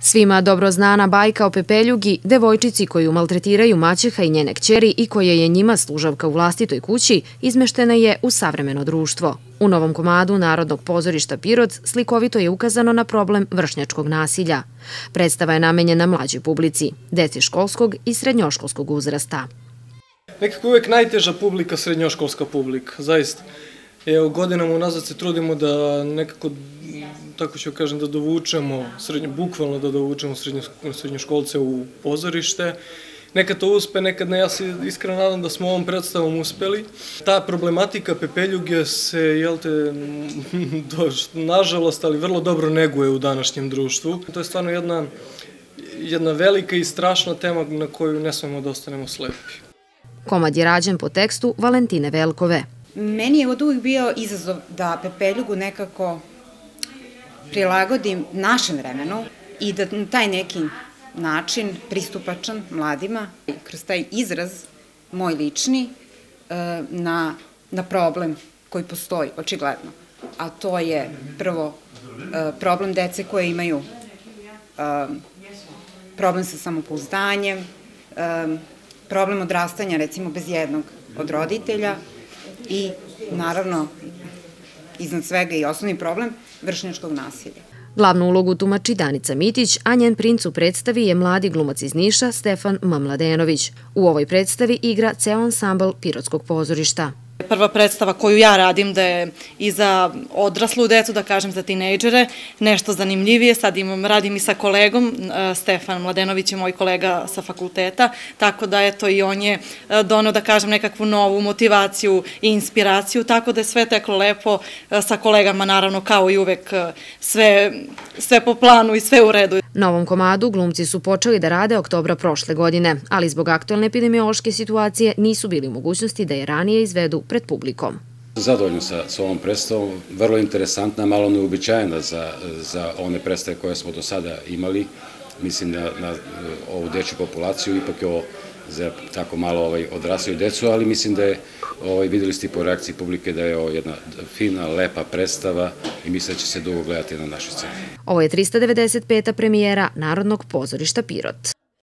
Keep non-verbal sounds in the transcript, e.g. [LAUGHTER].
Svima dobro znana bajka o Pepeljugi, devojčici koju maltretiraju maćeha i njene kćeri i koja je njima služavka u vlastitoj kući, izmeštena je u savremeno društvo. U novom komadu Narodnog pozorišta Pirot slikovito je ukazano na problem vršnjačkog nasilja. Predstava je namenjena mlađoj publici, deci školskog i srednjoškolskog uzrasta. Nekako uvek najteža publika srednjoškolska publika, zaista. Evo, godinama unazad se trudimo da nekako, tako ću kažem, da dovučemo, srednjo, bukvalno da dovučemo srednjo, srednjoškolce u pozorište. Nekad to uspe, nekad ne, ja se iskreno nadam da smo ovom predstavom uspeli. Ta problematika pepeljuge se, jel te, [LAUGHS] do, nažalost, ali vrlo dobro neguje u današnjem društvu. To je stvarno jedna, jedna velika i strašna tema na koju ne smemo da ostanemo slepi. Komad je rađen po tekstu Valentine Velkove. Meni je od uvijek bio izazov da Pepeljugu nekako prilagodim našem vremenu i da na taj neki način pristupačan mladima, kroz taj izraz moj lični, e, na, na problem koji postoji, očigledno. A to je prvo e, problem dece koje imaju e, problem sa samopouzdanjem, problem odrastanja recimo bez jednog od roditelja, i naravno iznad svega i osnovni problem vršnjačkog nasilja. Glavnu ulogu tumači Danica Mitić, a njen princ u predstavi je mladi glumac iz Niša Stefan M. Mladenović. U ovoj predstavi igra ceo ansambl Pirotskog pozorišta prva predstava koju ja radim da je i za odraslu decu, da kažem za tinejdžere, nešto zanimljivije. Sad radim i sa kolegom, e, Stefan Mladenović je moj kolega sa fakulteta, tako da eto i on je e, donao, da kažem, nekakvu novu motivaciju i inspiraciju, tako da je sve teklo lepo e, sa kolegama, naravno, kao i uvek sve, sve po planu i sve u redu. Na ovom komadu glumci su počeli da rade oktobra prošle godine, ali zbog aktualne epidemiološke situacije nisu bili mogućnosti da je ranije izvedu pred publikom. Zadovoljno sa, sa ovom predstavom, vrlo interesantna, malo neobičajena za, za one predstave koje smo do sada imali, mislim na, na ovu dečju populaciju, ipak je ovo za tako malo ovaj, odrasaju decu, ali mislim da je, ovaj, videli ste po reakciji publike da je ovo jedna fina, lepa predstava i mislim da će se dugo gledati na našoj sceni. Ovo je 395. premijera Narodnog pozorišta Pirot.